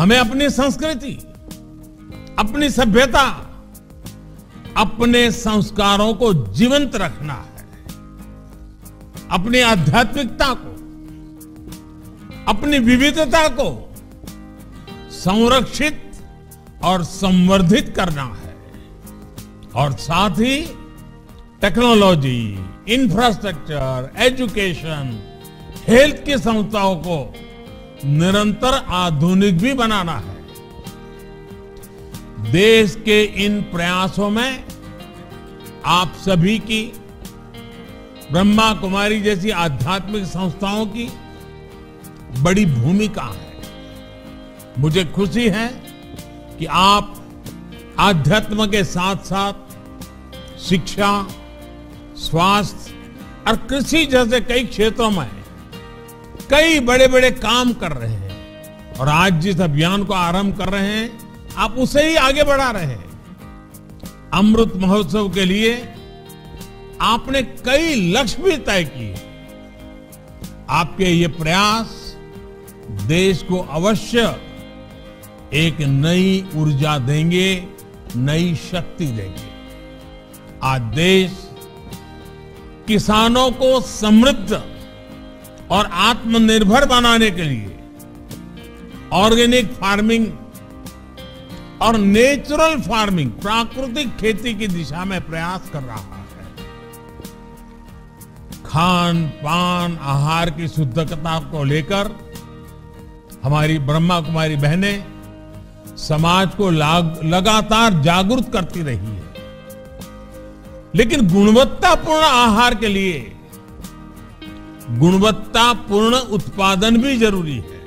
हमें अपनी संस्कृति, अपनी सभ्यता, अपने संस्कारों को जीवंत रखना है। अपनी आध्यात्मिकता को, अपनी विविधता को संरक्षित और संवर्धित करना है। और साथ ही टेक्नोलॉजी, इंफ्रास्ट्रक्चर, एजुकेशन, हेल्थ की संस्थाओं को निरंतर आधुनिक भी बनाना है। देश के इन प्रयासों में आप सभी की, ब्रह्मा कुमारी जैसी आध्यात्मिक संस्थाओं की बड़ी भूमिका है। मुझे खुशी है कि आप आध्यात्म के साथ साथ शिक्षा, स्वास्थ्य और कृषि जैसे कई क्षेत्रों में कई बड़े बड़े काम कर रहे हैं। और आज जिस अभियान को आरंभ कर रहे हैं, आप उसे ही आगे बढ़ा रहे हैं। अमृत महोत्सव के लिए आपने कई लक्ष्य भी तय किए। आपके ये प्रयास देश को अवश्य एक नई ऊर्जा देंगे, नई शक्ति देंगे। आज देश किसानों को समृद्ध और आत्मनिर्भर बनाने के लिए ऑर्गेनिक फ़ार्मिंग और नेचुरल फ़ार्मिंग, प्राकृतिक खेती की दिशा में प्रयास कर रहा है। खान, पान, आहार की शुद्धता को लेकर हमारी ब्रह्मा कुमारी बहनें समाज को लगातार जागरूक करती रही है। लेकिन गुणवत्तापूर्ण आहार के लिए गुणवत्तापूर्ण उत्पादन भी ज़रूरी है।